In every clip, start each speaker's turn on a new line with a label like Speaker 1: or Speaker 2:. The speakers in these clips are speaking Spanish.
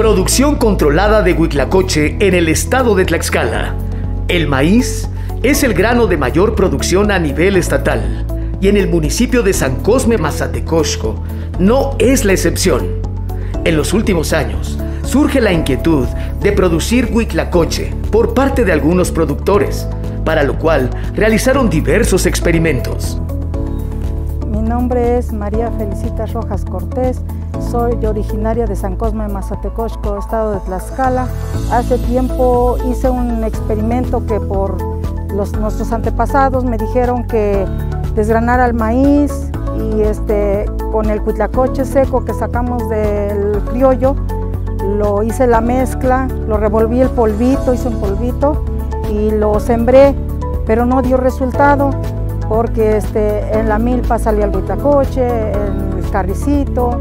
Speaker 1: Producción controlada de huitlacoche en el estado de Tlaxcala. El maíz es el grano de mayor producción a nivel estatal y en el municipio de San Cosme Mazatecosco no es la excepción. En los últimos años surge la inquietud de producir huitlacoche por parte de algunos productores, para lo cual realizaron diversos experimentos.
Speaker 2: Mi nombre es María Felicita Rojas Cortés, soy originaria de San Cosme Mazatecosco, estado de Tlaxcala. Hace tiempo hice un experimento que por los, nuestros antepasados me dijeron que desgranara el maíz y este, con el cuitlacoche seco que sacamos del criollo, lo hice la mezcla, lo revolví el polvito, hice un polvito y lo sembré, pero no dio resultado porque este, en la milpa salía el cuitlacoche, en el carricito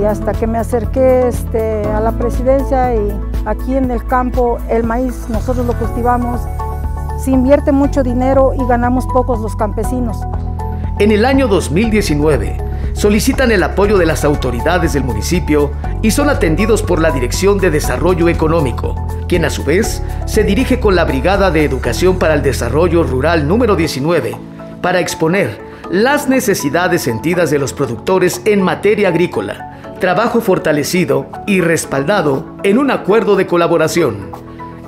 Speaker 2: y hasta que me acerqué este, a la presidencia y aquí en el campo el maíz nosotros lo cultivamos se invierte mucho dinero y ganamos pocos los campesinos.
Speaker 1: En el año 2019, solicitan el apoyo de las autoridades del municipio y son atendidos por la Dirección de Desarrollo Económico, quien a su vez se dirige con la Brigada de Educación para el Desarrollo Rural número 19 para exponer las necesidades sentidas de los productores en materia agrícola, trabajo fortalecido y respaldado en un acuerdo de colaboración.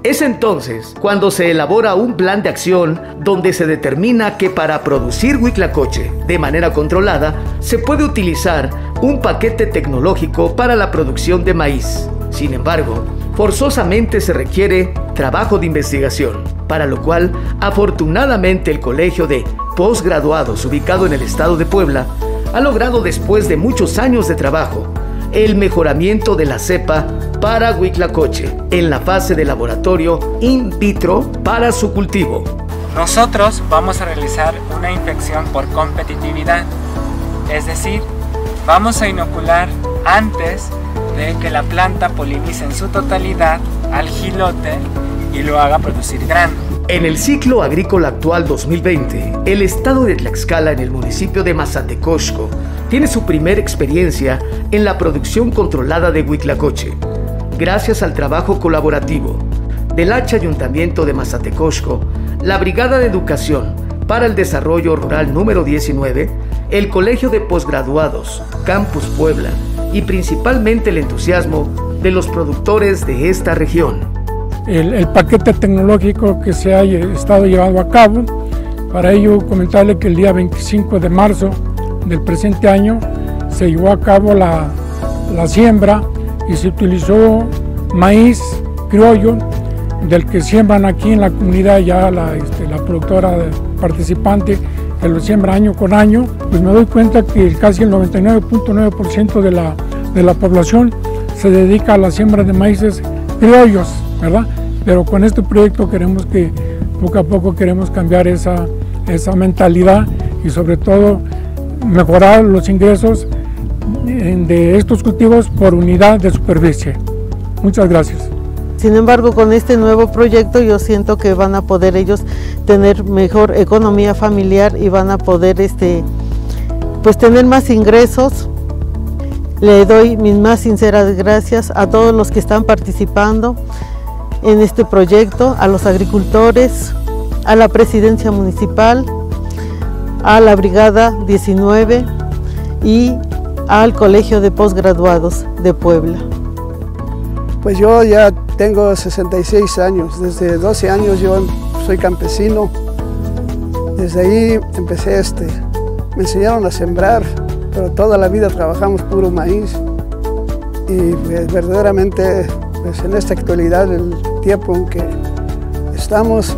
Speaker 1: Es entonces cuando se elabora un plan de acción donde se determina que para producir huitlacoche de manera controlada se puede utilizar un paquete tecnológico para la producción de maíz. Sin embargo, forzosamente se requiere trabajo de investigación, para lo cual afortunadamente el Colegio de Postgraduados ubicado en el estado de Puebla ha logrado después de muchos años de trabajo el mejoramiento de la cepa para Huitlacoche en la fase de laboratorio in vitro para su cultivo.
Speaker 3: Nosotros vamos a realizar una infección por competitividad, es decir, vamos a inocular antes de que la planta polinice en su totalidad al gilote y lo haga producir grano.
Speaker 1: En el ciclo agrícola actual 2020, el estado de Tlaxcala en el municipio de Mazatecosco tiene su primera experiencia en la producción controlada de huitlacoche, gracias al trabajo colaborativo del H Ayuntamiento de Mazatecosco, la Brigada de Educación para el Desarrollo Rural número 19, el Colegio de Postgraduados, Campus Puebla y principalmente el entusiasmo de los productores de esta región.
Speaker 4: El, paquete tecnológico que se ha estado llevando a cabo, para ello comentarle que el día 25 de marzo del presente año se llevó a cabo la, la siembra y se utilizó maíz criollo del que siembran aquí en la comunidad ya la, este, la productora participante que lo siembra año con año, pues me doy cuenta que casi el 99.9% de la, de la población se dedica a la siembra de maíces criollos, ¿verdad? Pero con este proyecto queremos que poco a poco queremos cambiar esa, esa mentalidad y sobre todo mejorar los ingresos de estos cultivos por unidad de superficie. Muchas gracias.
Speaker 5: Sin embargo, con este nuevo proyecto yo siento que van a poder ellos tener mejor economía familiar y van a poder este, pues tener más ingresos. Le doy mis más sinceras gracias a todos los que están participando en este proyecto, a los agricultores, a la presidencia municipal, a la Brigada 19 y al Colegio de Postgraduados de Puebla.
Speaker 6: Pues yo ya tengo 66 años, desde 12 años yo soy campesino, desde ahí empecé este, me enseñaron a sembrar, pero toda la vida trabajamos puro maíz y pues, verdaderamente pues en esta actualidad, el tiempo en que estamos,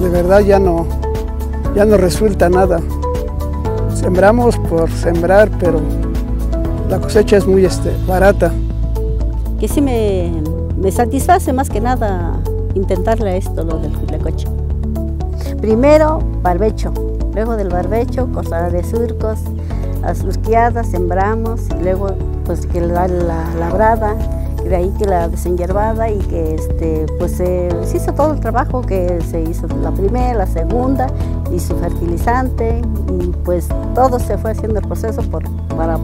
Speaker 6: de verdad ya no, ya no resulta nada. Sembramos por sembrar, pero la cosecha es muy este, barata.
Speaker 7: Que sí me, me satisface más que nada intentarle esto, lo del coche. Primero, barbecho, luego del barbecho, cortada de surcos, surqueadas, sembramos, y luego pues que la labrada, de ahí que la desenyerbada y que este, pues se, hizo todo el trabajo que se hizo la primera, la segunda y su fertilizante y pues todo se fue haciendo el proceso por, para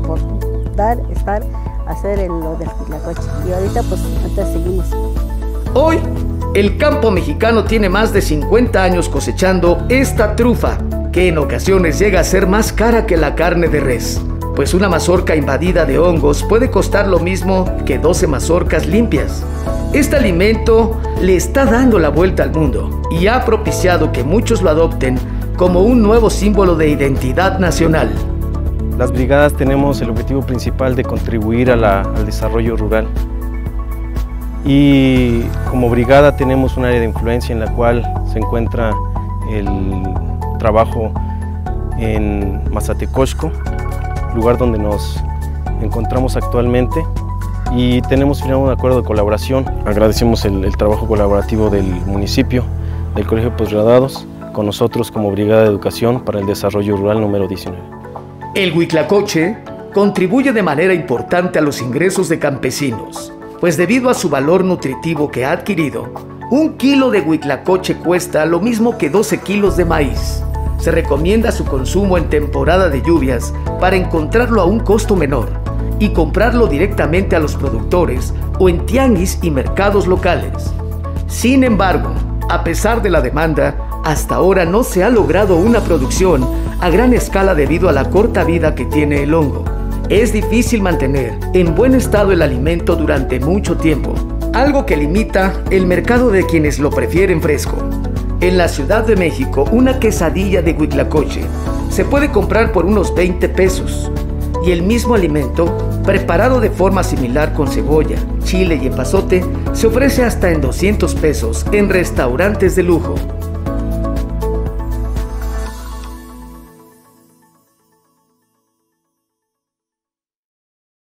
Speaker 7: dar, estar hacer lo del huitlacoche. Y ahorita pues entonces seguimos.
Speaker 1: Hoy, el campo mexicano tiene más de 50 años cosechando esta trufa, que en ocasiones llega a ser más cara que la carne de res, pues una mazorca invadida de hongos puede costar lo mismo que 12 mazorcas limpias. Este alimento le está dando la vuelta al mundo y ha propiciado que muchos lo adopten como un nuevo símbolo de identidad nacional.
Speaker 8: Las brigadas tenemos el objetivo principal de contribuir al desarrollo rural y como brigada tenemos un área de influencia en la cual se encuentra el trabajo en Mazatecosco, lugar donde nos encontramos actualmente y tenemos firmado un acuerdo de colaboración. Agradecemos el, el trabajo colaborativo del municipio, del Colegio Posgradados, con nosotros como Brigada de Educación para el Desarrollo Rural número 19.
Speaker 1: El huitlacoche contribuye de manera importante a los ingresos de campesinos pues debido a su valor nutritivo que ha adquirido, un kilo de huitlacoche cuesta lo mismo que 12 kilos de maíz. Se recomienda su consumo en temporada de lluvias para encontrarlo a un costo menor y comprarlo directamente a los productores o en tianguis y mercados locales. Sin embargo, a pesar de la demanda, hasta ahora no se ha logrado una producción a gran escala debido a la corta vida que tiene el hongo. Es difícil mantener en buen estado el alimento durante mucho tiempo, algo que limita el mercado de quienes lo prefieren fresco. En la Ciudad de México, una quesadilla de huitlacoche se puede comprar por unos 20 pesos y el mismo alimento, preparado de forma similar con cebolla, chile y epazote, se ofrece hasta en 200 pesos en restaurantes de lujo.